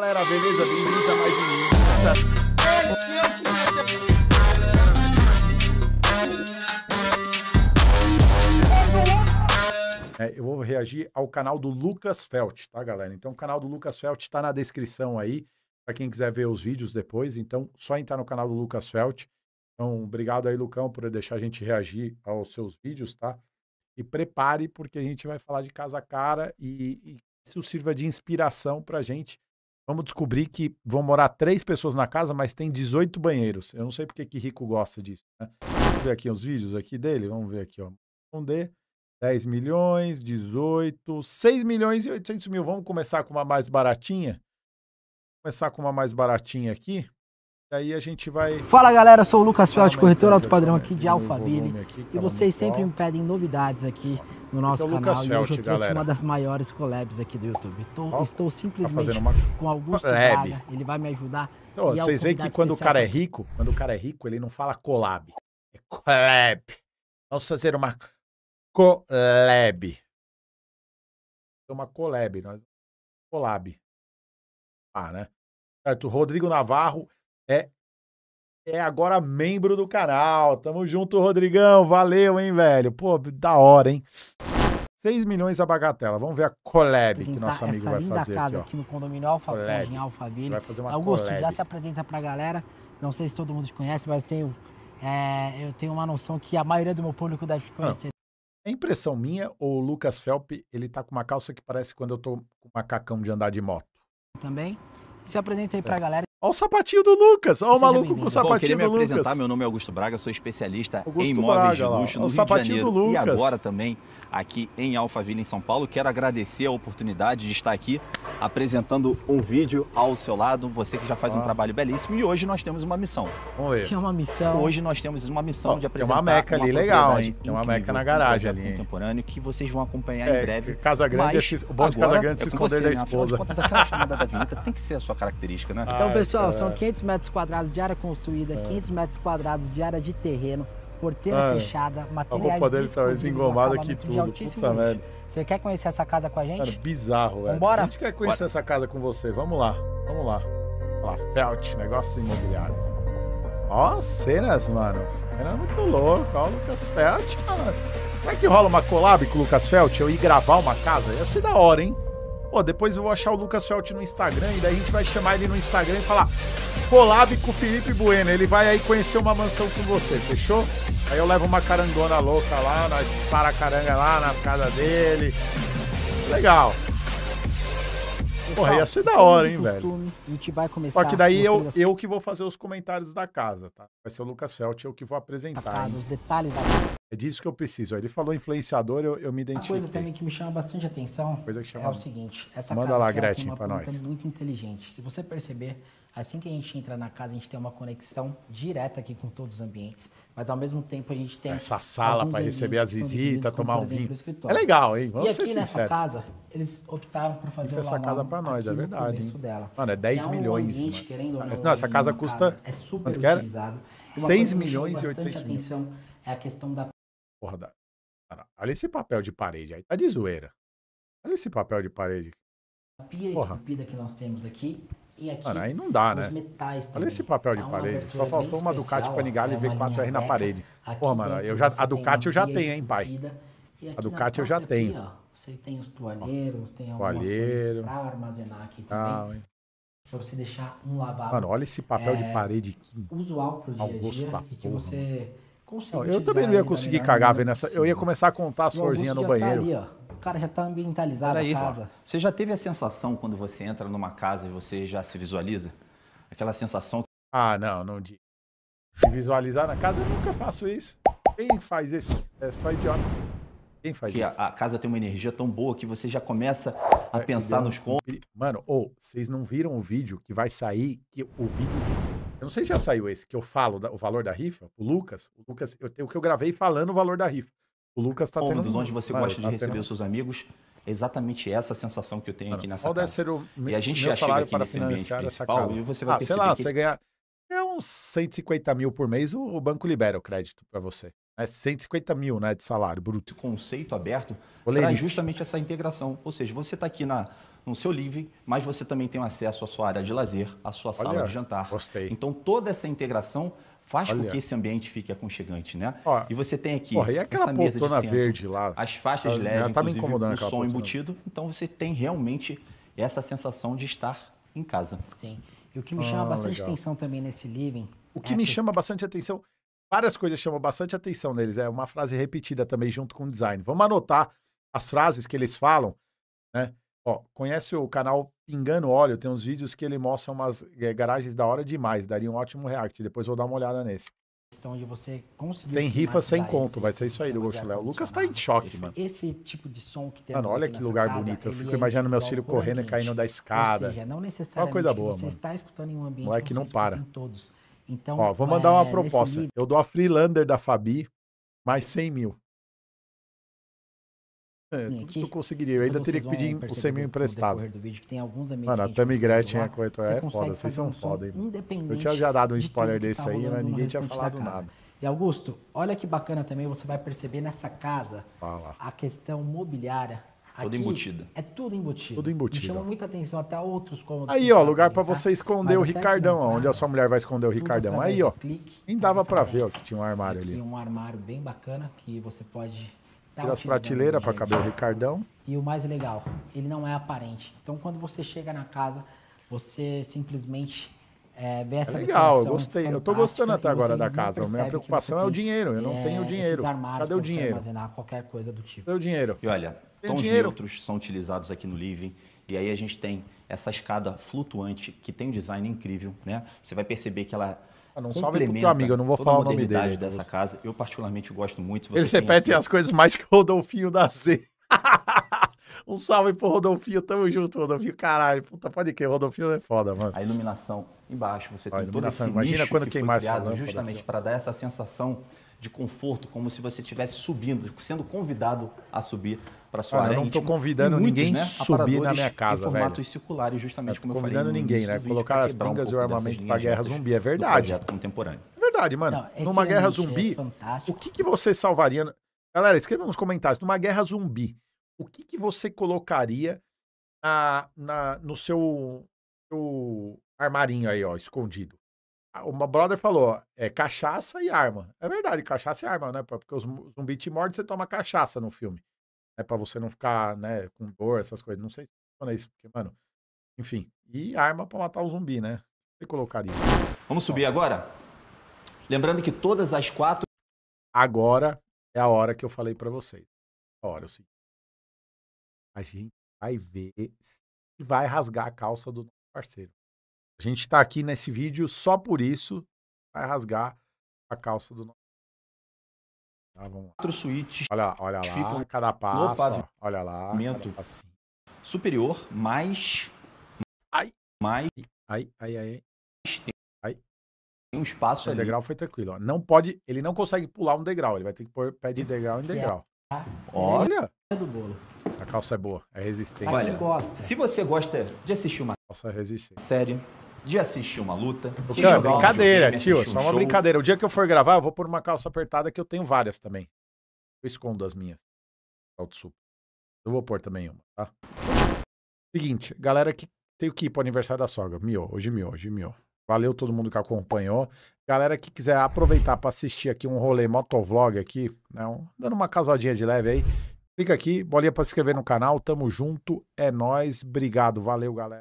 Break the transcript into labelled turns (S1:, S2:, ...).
S1: Galera, beleza? Bem-vindos a mais um. É, eu vou reagir ao canal do Lucas Felt, tá, galera? Então, o canal do Lucas Felt está na descrição aí, para quem quiser ver os vídeos depois. Então, só entrar no canal do Lucas Felt. Então, obrigado aí, Lucão, por deixar a gente reagir aos seus vídeos, tá? E prepare, porque a gente vai falar de casa cara e, e isso sirva de inspiração pra gente. Vamos descobrir que vão morar três pessoas na casa, mas tem 18 banheiros. Eu não sei porque que rico gosta disso, né? Vamos ver aqui os vídeos aqui dele. Vamos ver aqui, ó. Responder. 10 milhões, 18, 6 milhões e 800 mil. Vamos começar com uma mais baratinha? Começar com uma mais baratinha aqui. E aí a gente vai.
S2: Fala galera, sou o Lucas Felt,
S1: aí,
S2: corretor alto padrão aqui de Alphaville.
S1: aqui,
S2: E vocês sempre me pedem novidades aqui no nosso
S1: Então,
S2: canal.
S1: Lucas
S2: e hoje eu trouxe
S1: galera.
S2: uma das maiores collabs aqui do YouTube. Tô-
S1: Ó,
S2: estou
S1: Tá
S2: simplesmente
S1: fazendo uma.
S2: com Augusto. Braga, ele vai me ajudar.
S1: Então, vocês veem que quando o cara é rico, quando o cara é rico, ele não fala collab. É collab. Vamos fazer uma collab. Uma collab. Nós... Collab. Ah, né? Certo. Rodrigo Navarro é, é agora membro do canal. Tamo junto, Rodrigão. Valeu, hein, velho? Pô, da hora, hein? 6 milhões a bagatela. Vamos ver a collab que nosso amigo
S2: essa
S1: vai
S2: linda
S1: fazer
S2: casa
S1: aqui,
S2: aqui, no condomínio Alfa
S1: Collab.
S2: Em. Alphaville.
S1: Vai fazer uma
S2: Augusto,
S1: collab.
S2: já se apresenta pra galera. Não sei se todo mundo te conhece, mas tenho, é, eu tenho uma noção que a maioria do meu público deve te conhecer.
S1: É impressão minha ou o Lucas Felp, ele tá com uma calça que parece quando eu tô com macacão de andar de moto?
S2: também. Se apresenta aí pra
S1: É.
S2: galera.
S1: Olha o sapatinho do Lucas, olha o maluco com o
S2: Bom,
S3: Bom,
S1: sapatinho
S3: queria me
S1: do Lucas.
S3: apresentar, meu nome é Augusto Braga, sou especialista
S1: Augusto
S3: em imóveis
S1: Braga,
S3: de
S1: lá,
S3: luxo
S1: ó,
S3: no
S1: o
S3: Rio de
S1: sapatinho
S3: Janeiro.
S1: do
S3: e agora também aqui em Alphaville, em São Paulo. Quero agradecer a oportunidade de estar aqui apresentando um vídeo ao seu lado, você que já faz um
S1: Ah.
S3: trabalho belíssimo e hoje nós temos uma missão.
S1: Vamos ver.
S2: Que é uma missão.
S3: Hoje nós temos uma missão
S1: Ó,
S3: de apresentar
S1: uma meca ali legal, hein? Tem uma meca na
S3: um
S1: garagem
S3: projeto
S1: ali,
S3: contemporâneo que vocês vão acompanhar
S1: É,
S3: em breve.
S1: Casa Grande,
S3: Mas
S1: é se- o bom de Casa Grande é se
S3: é
S1: esconder
S3: você,
S1: da
S3: né? Afinal de
S1: esposa.
S3: contas, aquela chamada da vinheta tem que ser a sua característica, né?
S2: Então,
S1: Ai,
S2: pessoal, são
S1: cara.
S2: 500 metros quadrados de área construída, 500 metros quadrados de área de terreno, porteira
S1: Ah,
S2: fechada,
S1: A
S2: materiais
S1: roupa dele tá engomada
S2: acabamento de
S1: tudo.
S2: altíssimo
S1: Puta merda.
S2: Você quer conhecer essa casa com a gente?
S1: Cara, bizarro, velho.
S2: Vambora?
S1: A gente quer conhecer essa casa com você. Vamos lá, vamos lá. Olha lá, Felt, negócios imobiliários. Ó, cenas, mano. Cena muito louco. Ó, o Lucas Felt, mano. Como é que rola uma collab com o Lucas Felt? Eu ir gravar uma casa? Ia ser da hora, hein? Pô, depois eu vou achar o Lucas Felt no Instagram e daí a gente vai chamar ele no Instagram e falar collab com o Felipe Bueno. Ele vai aí conhecer uma mansão com você, fechou? Aí eu levo uma carangona louca lá, nós para a caranga lá na casa dele. Legal. Porra, ia ser da hora, hein, velho?
S2: costume, A gente vai começar
S1: Só que daí eu, eu que vou fazer os comentários da casa, tá? Vai ser o Lucas Felt, eu que vou apresentar.
S2: casa,
S1: hein?
S2: os detalhes da.
S1: É disso que eu preciso. Ele falou influenciador, eu, eu me
S2: Uma
S1: identifiquei.
S2: coisa também que me chama bastante atenção
S1: Coisa que chama-
S2: é o seguinte, essa
S1: Manda
S2: casa
S1: lá, Gretchen,
S2: tem uma
S1: nós.
S2: muito inteligente. Se você perceber, assim que a gente entra na casa, a gente tem uma conexão direta aqui com todos os ambientes, mas ao mesmo tempo a gente tem
S1: Essa sala pra receber as visitas, tomar um vinho. É legal, hein? Vamos
S2: e aqui nessa casa, eles optaram por fazer
S1: essa casa
S2: alarme
S1: pra nós, é verdade,
S2: começo
S1: hein?
S2: dela.
S1: Mano, é 10
S2: Que um
S1: milhões,
S2: ambiente, querendo
S1: Não,
S2: não,
S1: essa casa custa-
S2: é super utilizado. E uma
S1: 6
S2: coisa que me
S1: milhões e
S2: bastante
S1: 800 mil.
S2: atenção é a questão da
S1: Porra, da... Olha esse papel de parede aí. Tá de zoeira. Olha esse papel de parede.
S2: pia
S1: Porra.
S2: esculpida que nós temos aqui e aqui
S1: Mano, aí não dá, né? Olha esse papel de
S2: É
S1: parede. Só faltou uma Ducati
S2: especial,
S1: Panigale
S2: é uma
S1: V4R
S2: linha
S1: na parede.
S2: Aqui
S1: Pô, mano, eu já- a Ducati eu já tenho, hein, pai? A Ducati eu já tenho.
S2: Ó, você tem os toalheiros, tem algumas
S1: Toalheiro.
S2: coisas pra armazenar aqui também.
S1: Ah?
S2: Pra você deixar um lavabo
S1: Mano, olha esse papel de
S2: É,
S1: parede aqui.
S2: usual pro dia a dia e que você consiga
S1: Não, eu também não ia
S2: da
S1: conseguir cagar vendo essa. Eu ia começar a contar as florzinhas no
S2: já tá
S1: banheiro.
S2: ali, ó. O cara já tá ambientalizado
S3: Peraí,
S2: a casa.
S3: você já teve a sensação quando você entra numa casa e você já se visualiza? Aquela sensação
S1: Ah, não, não. De visualizar na casa, eu nunca faço isso. Quem faz isso? É só idiota. Quem faz
S3: que a,
S1: isso?
S3: a casa tem uma energia tão boa que você já começa a
S1: É,
S3: pensar nos
S1: peri- Mano, ou vocês não viram o vídeo que vai sair? Que o vídeo. Eu não sei se já saiu esse, que eu falo da- o valor da rifa. O Lucas. O Lucas, eu tenho o que eu gravei falando o valor da rifa. O Lucas tá tendo.
S3: onde você
S1: mano,
S3: gosta de
S1: tá
S3: receber
S1: tendo-
S3: os seus amigos. É exatamente essa sensação que eu tenho
S1: Mano,
S3: aqui nessa
S1: qual deve
S3: casa.
S1: ser o
S3: E a gente já chega aqui
S1: para
S3: nesse ambiente
S1: financiar essa
S3: principal e você vai
S1: ah, sei lá, você
S3: esse-
S1: ganha é uns 150 mil por mês, o banco libera o crédito para você. É 150 mil, né, de salário bruto.
S3: Esse conceito aberto traz justamente essa integração. Ou seja, você está aqui na, no seu living, mas você também tem acesso à sua área de lazer, à sua sala
S1: Olha,
S3: de jantar.
S1: gostei.
S3: Então toda essa integração faz com
S1: Olha.
S3: que esse ambiente fique aconchegante, né?
S1: Ó,
S3: e você tem aqui
S1: Porra, e aquela
S3: essa mesa de centro,
S1: verde lá?
S3: as faixas de
S1: Já
S3: LED,
S1: tá me
S3: inclusive
S1: incomodando
S3: o som
S1: poltrona.
S3: embutido, então você tem realmente essa sensação de estar em casa.
S2: Sim. E o que me chama
S1: Ah,
S2: bastante
S1: legal.
S2: atenção também nesse living.
S1: O
S2: é
S1: que
S2: a
S1: me
S2: questão-
S1: chama bastante atenção, várias coisas chamam bastante atenção neles. É uma frase repetida também junto com o design. Vamos anotar as frases que eles falam, né? Ó, conhece o canal Pingando Óleo? Tem uns vídeos que ele mostra umas eh, garagens da hora demais. Daria um ótimo react. Depois vou dar uma olhada nesse.
S2: questão de você conseguir.
S1: Sem rifa, sem conto. Vai ser isso aí do Ghost Léo. O Lucas tá em choque, mano.
S2: Esse tipo de som que temos
S1: Mano, olha
S2: aqui
S1: que lugar
S2: casa,
S1: bonito. Eu fico
S2: é
S1: imaginando meus filhos correndo e caindo da
S2: Ou
S1: escada.
S2: seja, não necessariamente
S1: coisa boa,
S2: você
S1: mano.
S2: está escutando em um ambiente
S1: Moleque
S2: que
S1: não para.
S2: todos. Então,
S1: Ó, vou mandar uma
S2: é, nesse
S1: proposta.
S2: livro,
S1: Eu dou a Freelander da Fabi, mais 100 mil. É, tudo
S2: aqui-
S1: que eu conseguiria. Eu ainda teria que pedir o
S2: perceber
S1: 100 mil emprestado.
S2: do vídeo que tem alguns ambientes
S1: Mano, a
S2: precisa
S1: Gretchen
S2: isolar,
S1: corretora
S2: você
S1: é foda. Vocês são
S2: um
S1: foda, hein? mano?
S2: independente
S1: Eu tinha já dado um
S2: de
S1: spoiler
S2: tudo que
S1: desse
S2: tá
S1: aí, mas ninguém tinha falado nada.
S2: E Augusto, olha que bacana também, você vai perceber nessa casa
S1: Fala.
S2: a questão mobiliária.
S3: Toda
S2: aqui
S3: embutida.
S2: É tudo embutido.
S1: Tudo embutido.
S2: Me chama muita atenção, até outros cômodos.
S1: Aí,
S2: a
S1: ó, lugar pra
S2: apresentar,
S1: você esconder
S2: mas
S1: o Ricardão, ó, onde a
S2: entrada,
S1: sua mulher vai esconder o
S2: tudo
S1: Ricardão. Aí, ó.
S2: clique.
S1: Nem dava
S2: vai
S1: ver, ó, que tinha um armário
S2: Aqui
S1: ali.
S2: um armário bem bacana que você pode tá
S1: Tira as prateleiras
S2: no
S1: pra
S2: dia a
S1: caber o. Ricardão.
S2: E o mais legal, ele não é aparente. Então, quando você chega na casa, você simplesmente é, vê essa
S1: É legal, eu gostei. Eu tô gostando até agora da casa. A minha preocupação é o dinheiro. Eu não
S2: é,
S1: tenho dinheiro. Cadê o dinheiro?
S2: armazenar qualquer coisa do tipo.
S1: Cadê o dinheiro?
S3: E olha,
S1: Tem
S3: tons
S1: dinheiro.
S3: neutros são utilizados aqui no living. E aí a gente tem essa escada flutuante que tem um design incrível, né? Você vai perceber que ela
S1: Ah, não salve pro teu amigo, eu não vou falar o nome dele,
S3: dessa casa. Eu particularmente gosto muito. Você
S1: Eles
S3: tem
S1: repetem
S3: aqui-
S1: as coisas mais que o Rodolfinho da Z. um salve pro Rodolfinho, tamo junto, Rodolfinho. Caralho, puta, pode crer, o Rodolfinho é foda, mano.
S3: A iluminação embaixo, você tem
S1: a
S3: todo
S1: iluminação,
S3: esse
S1: imagina quando
S3: que
S1: queimar
S3: foi
S1: essa
S3: criado
S1: lâmpada
S3: justamente para dar essa sensação de conforto, como se você estivesse subindo, sendo convidado a subir para sua
S1: eu
S3: área
S1: não tô
S3: íntima.
S1: convidando
S3: muitos,
S1: ninguém
S3: né,
S1: subir na minha casa,
S3: em formatos
S1: velho.
S3: circulares, justamente
S1: Não tô
S3: como eu falei
S1: convidando ninguém, né? Colocar as
S3: quebrar um
S1: pingas e o armamento pra
S3: linhas
S1: guerra zumbi, é verdade.
S3: projeto contemporâneo.
S1: É verdade, mano.
S2: Não,
S1: Numa guerra
S2: é
S1: zumbi, o
S2: fantástico.
S1: que, que você salvaria? Galera, escreva nos comentários. Numa guerra zumbi, o que, que você colocaria na, na- no seu, seu armarinho aí, ó, escondido? Uma brother falou, é cachaça e arma. É verdade, cachaça e arma, né? Porque os zumbi te mordem, você toma cachaça no filme. É pra você não ficar, né, com dor, essas coisas. Não sei se funciona isso, porque, mano, enfim. E arma pra matar o zumbi, né? Você colocaria.
S3: Vamos subir agora? Lembrando que todas as quatro
S1: Agora é a hora que eu falei pra vocês. A hora é o seguinte. A gente vai ver se vai rasgar a calça do nosso parceiro. A gente tá aqui nesse vídeo só por isso. Vai rasgar a calça do nosso. Tá,
S3: quatro suítes
S1: Olha, olha lá,
S3: Ficam
S1: cada passo. ó. olha lá.
S3: Superior, mais
S1: Ai.
S3: mais
S1: Aí, aí, aí.
S3: tem um espaço
S1: O
S3: ali.
S1: degrau foi tranquilo. Ó. Não pode. Ele não consegue pular um degrau. Ele vai ter que pôr pé de degrau em
S2: é
S1: degrau. Olha,
S2: do bolo.
S1: Calça é boa. É resistente.
S3: Olha,
S2: gosta.
S3: Se você gosta de assistir uma
S1: A calça é resistente.
S3: série, de assistir uma luta,
S1: Ô,
S3: de
S1: cara,
S3: jogar um
S1: brincadeira,
S3: videogame,
S1: tio.
S3: assistir
S1: Só
S3: um
S1: uma
S3: show,
S1: brincadeira. O dia que eu for gravar, eu vou pôr uma calça apertada que eu tenho várias também. Eu escondo as minhas. Alto super. Eu vou pôr também uma, tá? Seguinte, galera que tem o que ir pro aniversário da sogra. Miou, hoje miou, hoje miou. Valeu todo mundo que acompanhou. Galera que quiser aproveitar para assistir aqui um rolê motovlog aqui, né? um- dando uma casuadinha de leve aí. Clica aqui, bolinha para se inscrever no canal. Tamo junto. É nóis. Obrigado. Valeu, galera.